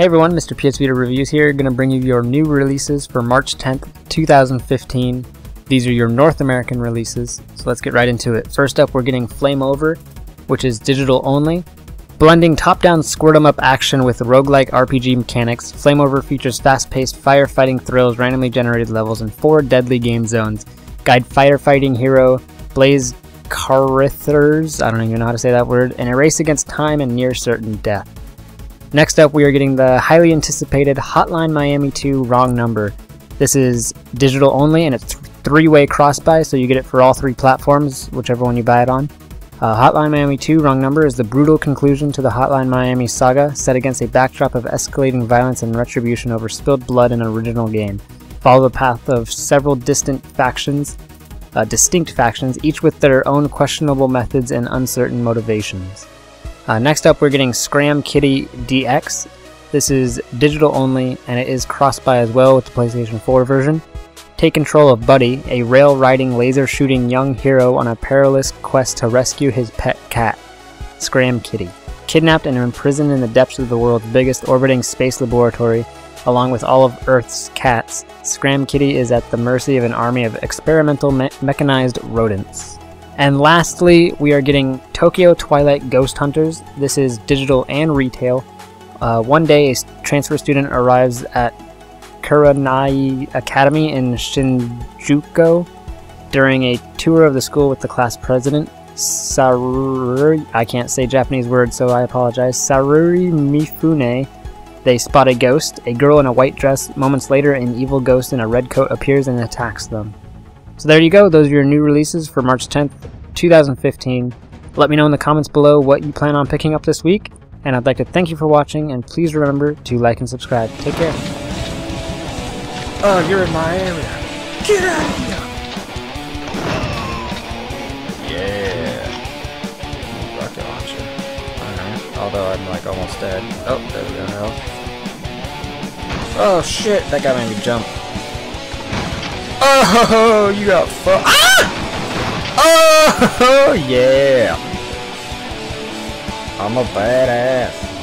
Hey everyone, Mr. PS Vita Reviews here, going to bring you your new releases for March 10th, 2015. These are your North American releases, so let's get right into it. First up, we're getting Flame Over, which is digital only. Blending top-down squirt 'em up action with roguelike RPG mechanics, Flame Over features fast-paced firefighting thrills, randomly generated levels, and four deadly game zones. Guide firefighting hero Blaze Carithers, I don't even know how to say that word, in a race against time and near certain death. Next up, we are getting the highly anticipated Hotline Miami 2 Wrong Number. This is digital only and it's three-way cross-buy, so you get it for all three platforms, whichever one you buy it on. Uh, Hotline Miami 2 Wrong Number is the brutal conclusion to the Hotline Miami saga, set against a backdrop of escalating violence and retribution over spilled blood in an original game. Follow the path of several distant factions, uh, distinct factions, each with their own questionable methods and uncertain motivations. Uh, next up, we're getting Scram Kitty DX. This is digital only, and it is cross-buy as well with the PlayStation 4 version. Take control of Buddy, a rail-riding, laser-shooting young hero on a perilous quest to rescue his pet cat, Scram Kitty. Kidnapped and imprisoned in the depths of the world's biggest orbiting space laboratory, along with all of Earth's cats, Scram Kitty is at the mercy of an army of experimental me mechanized rodents. And lastly, we are getting Tokyo Twilight Ghost Hunters. This is digital and retail. Uh, one day, a transfer student arrives at Kurenai Academy in Shinjuku during a tour of the school with the class president, Saruri. I can't say Japanese words, so I apologize. Saruri Mifune. They spot a ghost, a girl in a white dress. Moments later, an evil ghost in a red coat appears and attacks them. So there you go. Those are your new releases for March 10th, 2015. Let me know in the comments below what you plan on picking up this week. And I'd like to thank you for watching, and please remember to like and subscribe. Take care. Oh, you're in my area. Get out of here! Yeah. Rocket launcher. Alright. Although I'm like almost dead. Oh, there we go. Oh shit, that guy made me jump. Oh, you got fu- Ah! Oh, yeah! I'm a badass.